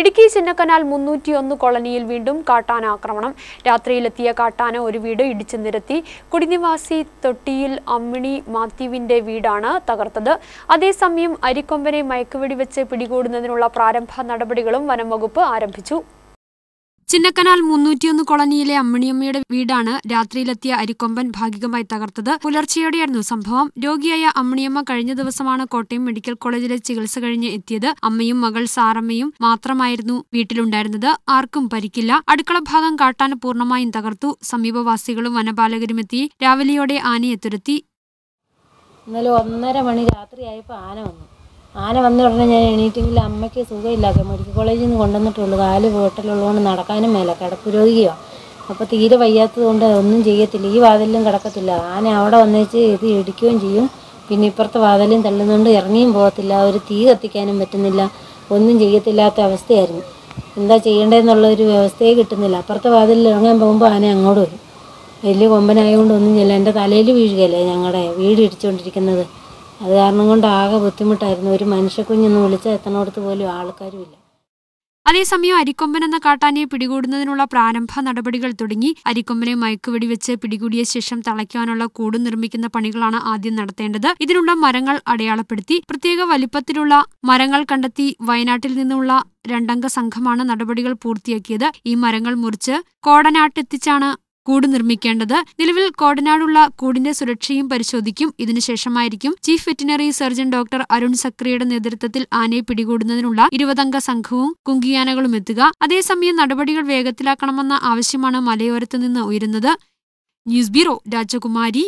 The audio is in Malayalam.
ഇടുക്കി ചിന്നക്കനാൽ മുന്നൂറ്റിയൊന്ന് കോളനിയിൽ വീണ്ടും കാട്ടാന ആക്രമണം രാത്രിയിലെത്തിയ കാട്ടാന ഒരു വീട് ഇടിച്ചു നിരത്തി. കുടിനിവാസി തൊട്ടിയിൽ അമ്മിണി മാത്യുവിന്റെ വീടാണ് തകർത്തത്. അതേസമയം അരിക്കൊമ്പനെ മയക്കുവെടി വെച്ച് പിടികൂടുന്നതിനുള്ള പ്രാരംഭ നടപടികളും വനം വകുപ്പ് ആരംഭിച്ചു. ചിന്നക്കനാൽ മുന്നൂറ്റിയൊന്ന് കോളനിയിലെ അമ്മിണിയമ്മയുടെ വീടാണ് രാത്രിയിലെത്തിയ അരിക്കൊമ്പൻ ഭാഗികമായി തകർത്തത്. പുലർച്ചെയോടെയായിരുന്നു സംഭവം. രോഗിയായ അമ്മിണിയമ്മ കഴിഞ്ഞ ദിവസമാണ് കോട്ടയം മെഡിക്കൽ കോളേജിലെ ചികിത്സ കഴിഞ്ഞ് എത്തിയത്. അമ്മയും മകൾ സാറമ്മയും മാത്രമായിരുന്നു വീട്ടിലുണ്ടായിരുന്നത്. ആർക്കും പരിക്കില്ല. അടുക്കള ഭാഗം കാട്ടാന പൂർണമായും തകർത്തു. സമീപവാസികളും വനപാലകരും എത്തി രാവിലെയോടെ ആനയെ തുരത്തി. ഇന്നലെ ഒന്നര മണി രാത്രിയായപ്പോൾ ആന വന്നു. ആന വന്ന ഉടനെ ഞാൻ എണീറ്റെങ്കിൽ അമ്മയ്ക്ക് സുഖമില്ലാതെ മെഡിക്കൽ കോളേജിൽ നിന്ന് കൊണ്ടുവന്നിട്ടുള്ളൂ കാൽ പോട്ടലുള്ളതുകൊണ്ട് നടക്കാനും മേല കിടപ്പ് അപ്പോൾ തീരെ വയ്യാത്തത് കൊണ്ട് ഒന്നും ചെയ്യത്തില്ല. ഈ വാതിലും കിടക്കത്തില്ല. ആന അവിടെ വന്നേച്ച് ഇത് ഇടിക്കുകയും ചെയ്യും. പിന്നെ ഇപ്പുറത്തെ വാതിലും തള്ളുന്നുകൊണ്ട് ഇറങ്ങിയും പോകത്തില്ല. ഒരു തീ കത്തിക്കാനും പറ്റുന്നില്ല. ഒന്നും ചെയ്യത്തില്ലാത്ത അവസ്ഥയായിരുന്നു. എന്താ ചെയ്യേണ്ടതെന്നുള്ള ഒരു വ്യവസ്ഥയെ കിട്ടുന്നില്ല. അപ്പുറത്തെ വാതിലിൽ ഇറങ്ങാൻ പോകുമ്പോൾ ആന അങ്ങോട്ട് വരും. വലിയ കൊമ്പനായതുകൊണ്ട് ഒന്നും ചെയ്യില്ല. എന്റെ തലയിൽ വീഴുകയല്ലേ ഞങ്ങളുടെ വീട് ഇടിച്ചുകൊണ്ടിരിക്കുന്നത് അത് കാരണം കൊണ്ട് ആകെ ബുദ്ധിമുട്ടായിരുന്നു. ഒരു മനുഷ്യക്കുഞ്ഞെന്ന് വിളിച്ചാൽ എത്തണോടത്ത് പോലും ആൾക്കാരുമില്ല. അതേസമയം അരിക്കൊമ്പൻ എന്ന കാട്ടാനയെ പിടികൂടുന്നതിനുള്ള പ്രാരംഭ നടപടികൾ തുടങ്ങി. അരിക്കൊമ്പനെ മയക്കുവെടി വെച്ച് പിടികൂടിയ ശേഷം തളയ്ക്കാനുള്ള കൂട് നിർമ്മിക്കുന്ന പണികളാണ് ആദ്യം നടത്തേണ്ടത്. ഇതിനുള്ള മരങ്ങൾ അടയാളപ്പെടുത്തി. പ്രത്യേക വലിപ്പത്തിലുള്ള മരങ്ങൾ കണ്ടെത്തി വയനാട്ടിൽ നിന്നുള്ള രണ്ടംഗ സംഘമാണ് നടപടികൾ പൂർത്തിയാക്കിയത്. ഈ മരങ്ങൾ മുറിച്ച് കോടനാട്ടെത്തിച്ചാണ് കൂട് നിർമ്മിക്കേണ്ടത് നിലവിൽ കോടനാടുള്ള കൂടിന്റെ സുരക്ഷയും പരിശോധിക്കും. ഇതിനുശേഷമായിരിക്കും chief veterinary surgeon doctor Arun സക്രിയുടെ നേതൃത്വത്തിൽ ആനയെ പിടികൂടുന്നതിനുള്ള ഇരുപതംഗ സംഘവും കുങ്കിയാനകളും എത്തുക. അതേസമയം നടപടികൾ വേഗത്തിലാക്കണമെന്ന ആവശ്യമാണ് മലയോരത്ത് നിന്ന് ഉയരുന്നത്. ന്യൂസ് ബ്യൂറോ രാജകുമാരി.